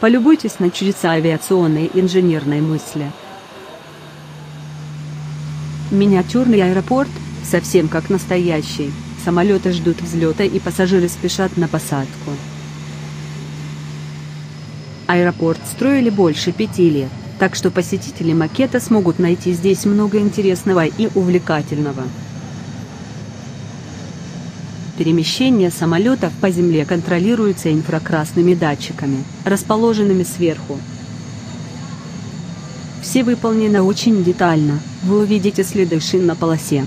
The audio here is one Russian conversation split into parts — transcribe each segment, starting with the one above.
Полюбуйтесь на чудеса авиационной инженерной мысли. Миниатюрный аэропорт, совсем как настоящий. Самолеты ждут взлета и пассажиры спешат на посадку. Аэропорт строили больше пяти лет, так что посетители макета смогут найти здесь много интересного и увлекательного. Перемещение самолетов по земле контролируется инфракрасными датчиками, расположенными сверху. Все выполнено очень детально, вы увидите следы шин на полосе.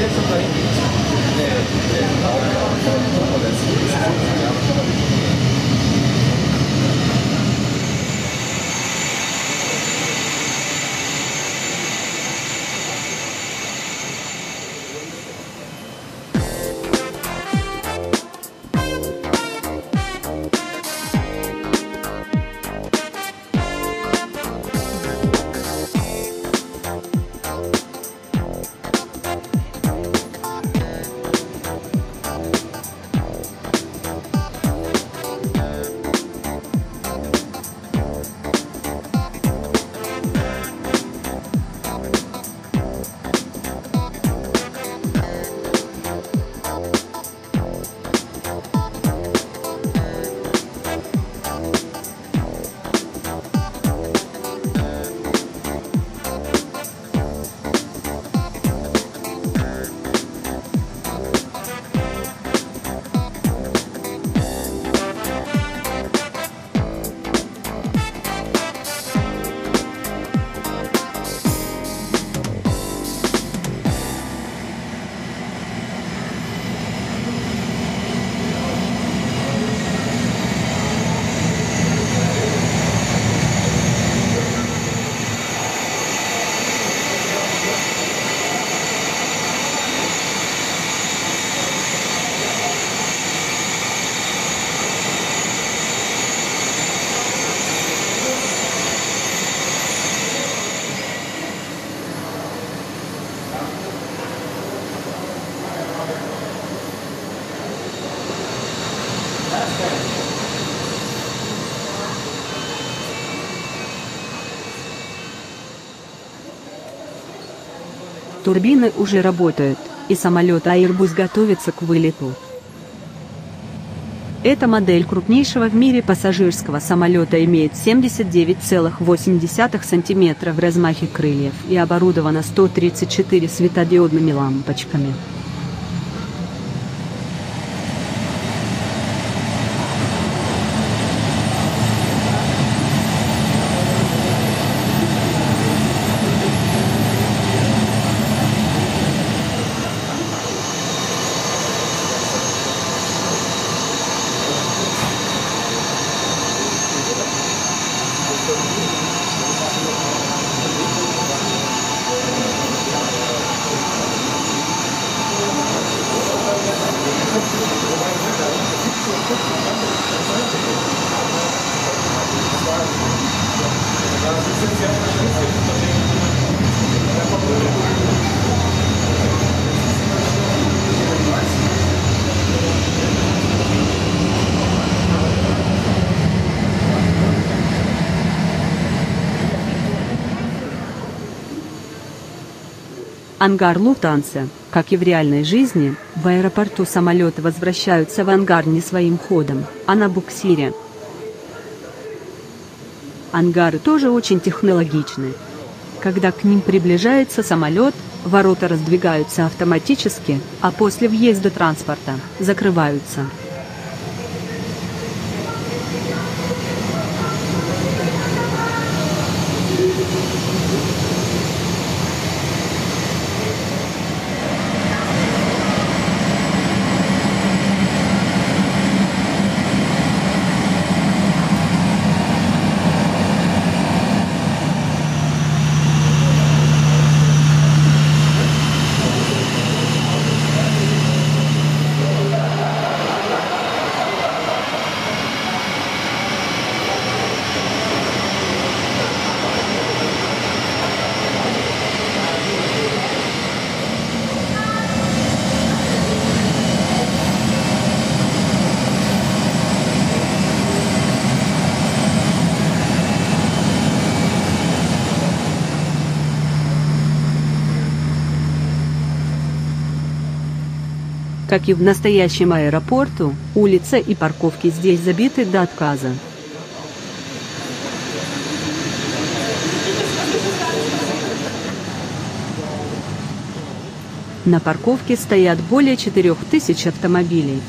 deixa pra mim. Турбины уже работают, и самолет Airbus готовится к вылету. Эта модель крупнейшего в мире пассажирского самолета имеет 79,8 см в размахе крыльев и оборудована 134 светодиодными лампочками. Ангар Луфтанса, как и в реальной жизни, в аэропорту самолеты возвращаются в ангар не своим ходом, а на буксире, Ангары тоже очень технологичны. Когда к ним приближается самолет, ворота раздвигаются автоматически, а после въезда транспорта закрываются. Как и в настоящем аэропорту, улицы и парковки здесь забиты до отказа. На парковке стоят более 4000 автомобилей.